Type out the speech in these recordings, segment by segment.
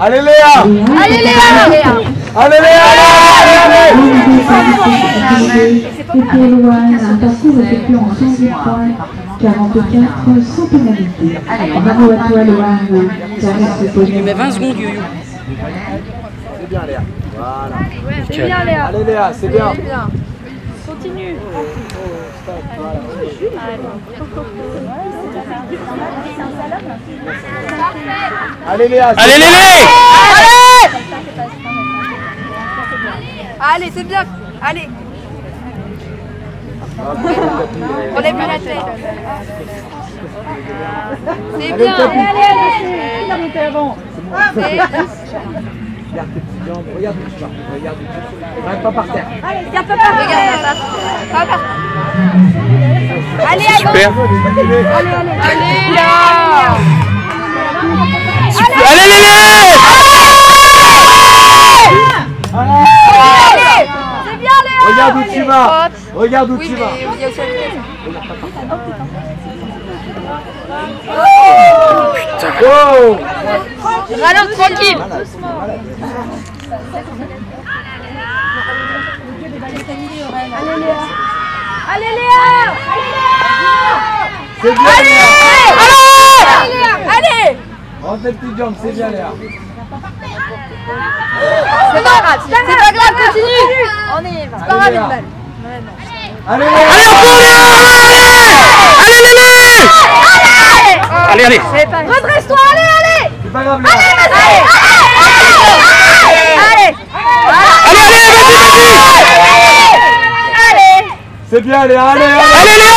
Allez Léa Allez Léa Allez Léa. C'était Loane, un parcours effectué en 110 points, 44 sans pénalité. Bravo à toi Loane, ça reste Il met 20 secondes, yo-yo. C'est bien Léa. Voilà. C'est bien Léa Allez Léa, c'est bien. Continue Allez Léa, c'est Allez, bien. Lélé Allez, c'est bien Allez On lève pas la tête C'est Allez, bien. Allez, allez, allez Regarde tes petites jambes, regarde où tu vas. Regarde où tu vas. Reste pas par terre. Regarde papa Regarde papa Papa Allez, allez Super Allez là Allez, Lélé Allez C'est bien Léa Regarde où tu vas. Regarde où tu vas. la vitesse. Go Ralente, tranquille Allez Léa C'est bien Léa. Allez Allez Rentre tes petites jambes, c'est bien Léa. C'est pas grave, c'est pas grave, continue. On est, c'est pas grave une balle. Allez. Allez, Léa Allez, Lélé Allez, allez C'est pas grave. Redresse-toi, allez, allez. C'est pas grave Léa. Allez. Allez. Allez, allez, vas-y, vas-y. Allez. C'est bien allez, allez. Allez, Léa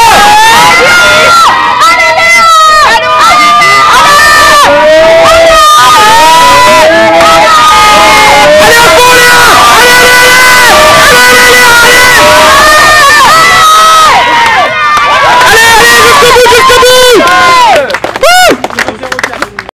Allez